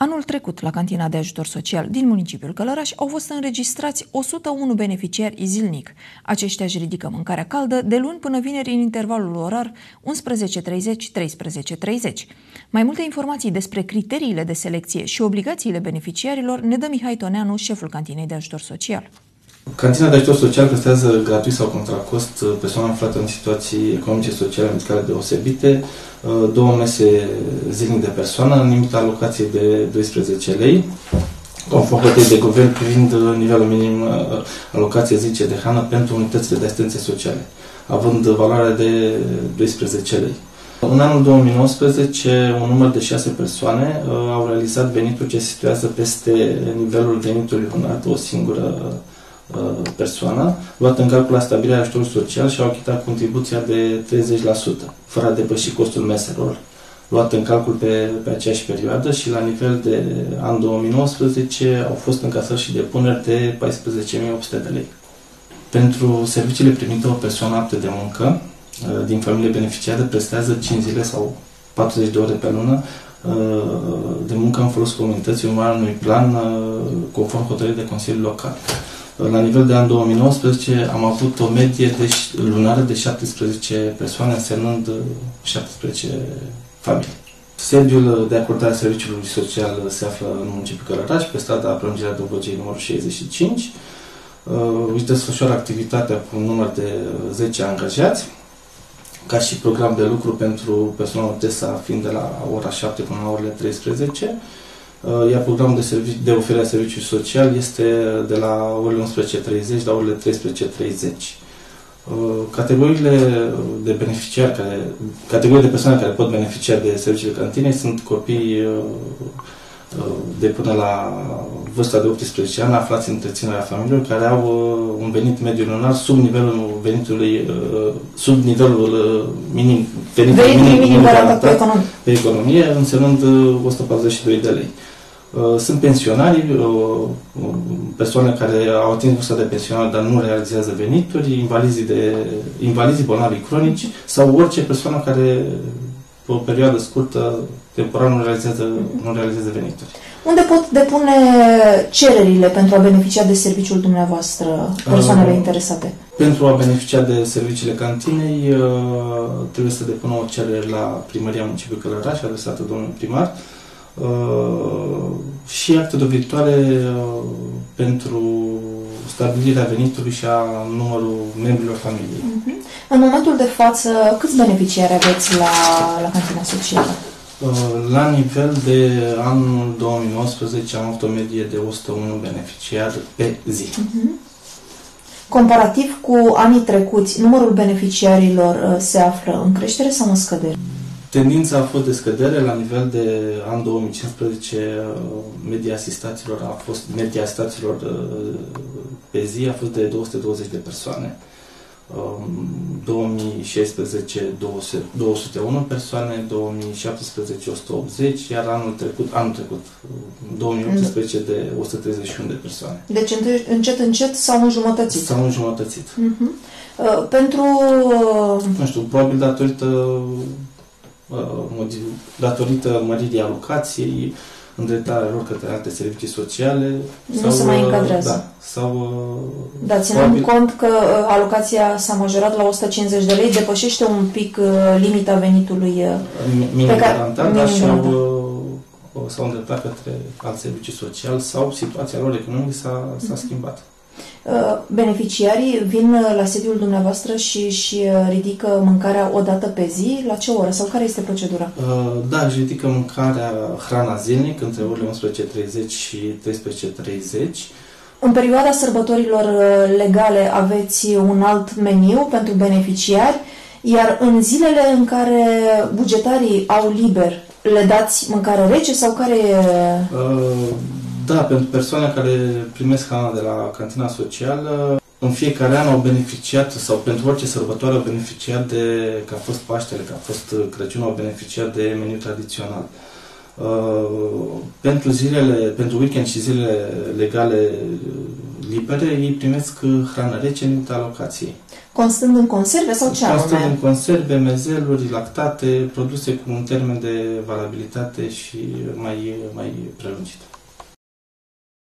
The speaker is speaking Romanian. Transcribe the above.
Anul trecut, la cantina de ajutor social din municipiul Călăraș au fost înregistrați 101 beneficiari zilnic. Aceștia își ridică mâncarea caldă de luni până vineri în intervalul orar 11.30-13.30. Mai multe informații despre criteriile de selecție și obligațiile beneficiarilor ne dă Mihai Toneanu, șeful cantinei de ajutor social. Cantina de ajutor social prestează gratuit sau contra cost uh, persoana aflată în situații economice, sociale, medicale deosebite, uh, două mese zilnic de persoană, în limita alocației de 12 lei, conform hotărârii de guvern privind uh, nivelul minim alocației zilnice de hrană pentru unitățile de asistență sociale, având valoarea de 12 lei. În anul 2019, un număr de 6 persoane au realizat venituri ce se situează peste nivelul venitului lunar de o singură Uh, persoană, luat în calcul la stabilirea ajutorului social și au achitat contribuția de 30%, fără a depăși costul meselor, luat în calcul pe, pe aceeași perioadă și la nivel de an 2019 au fost încasări și depuneri de 14.800 de lei. Pentru serviciile primite o persoană aptă de muncă uh, din familie beneficiară prestează 5 zile sau 40 de ore pe lună uh, de muncă în folosul comunității urmarea unui plan conform hotărârii de Consiliul Local. La nivel de an 2019 am avut o medie de lunară de 17 persoane, însemnând 17 familii. Sediul de acordare a serviciului social se află în municipiul Călăraș, pe strada Prelungirea Dobrogei numărul 65. Își desfășoară activitatea cu un număr de 10 angajați, ca și program de lucru pentru personalul TESA fiind de la ora 7 până la orele 13 Uh, iar programul de, servici, de oferire a serviciului social este de la orele 11.30 la orele 13.30. Uh, categoriile de beneficiari, care, categoriile de persoane care pot beneficia de serviciile cantinei sunt copii uh, de până la vârsta de 18 ani aflați în întreținerea familiilor care au un venit mediu lunar sub nivelul venitului sub nivelul minim venitului minim, minim, minim pe, economie. pe economie, însemnând 142 de lei. Uh, sunt pensionari, uh, persoane care au atins vârsta de pensionar, dar nu realizează venituri, invalizii, de, invalizii bolnavi cronici sau orice persoană care pe o perioadă scurtă, temporar, nu realizează, nu realizează venituri. Unde pot depune cererile pentru a beneficia de serviciul dumneavoastră, persoanele uh, interesate? Pentru a beneficia de serviciile cantinei, uh, trebuie să depună o cerere la Primăria Municipiului Călăraș, adresată domnului primar, uh, Uh, și acte doveditoare uh, pentru stabilirea venitului și a numărul membrilor familiei. Uh-huh. În momentul de față, câți beneficiari aveți la, la cantina socială? Uh, la nivel de anul 2019 am avut o medie de 101 beneficiari pe zi. Uh-huh. Comparativ cu anii trecuți, numărul beneficiarilor se află în creștere sau în scădere? Tendința a fost de scădere la nivel de an 2015, media asistaților a fost media asistaților uh, pe zi a fost de 220 de persoane. 2016 200, 201 persoane, 2017 180, iar anul trecut, anul trecut 2018 de 131 de persoane. Deci încet, încet s-au înjumătățit. S-au înjumătățit. Uh-huh. Uh, pentru... Nu știu, probabil datorită Uh, datorită măririi alocației, îndreptarea lor către alte servicii sociale. Nu sau, se mai uh, încadrează. Da, sau, uh, da ținând probabil... cont că alocația s-a majorat la 150 de lei, depășește un pic limita venitului minim garantat, dar și au, s-au îndreptat către alt serviciu social sau situația lor economică s-a, s-a mm-hmm. schimbat. Uh, beneficiarii vin uh, la sediul dumneavoastră și își uh, ridică mâncarea o dată pe zi? La ce oră? Sau care este procedura? Da, își ridică mâncarea, hrana zilnic, între orele 11.30 și 13.30. În perioada sărbătorilor legale aveți un alt meniu pentru beneficiari, iar în zilele în care bugetarii au liber, le dați mâncare rece sau care e... Uh da, pentru persoane care primesc hrana de la cantina socială, în fiecare an au beneficiat, sau pentru orice sărbătoare au beneficiat de, că a fost Paștele, că a fost Crăciun, au beneficiat de meniu tradițional. Uh, pentru zilele, pentru weekend și zilele legale libere, ei primesc hrană rece în alocației. Constând în conserve sau ce Constând anume? în conserve, mezeluri, lactate, produse cu un termen de valabilitate și mai, mai prelungit.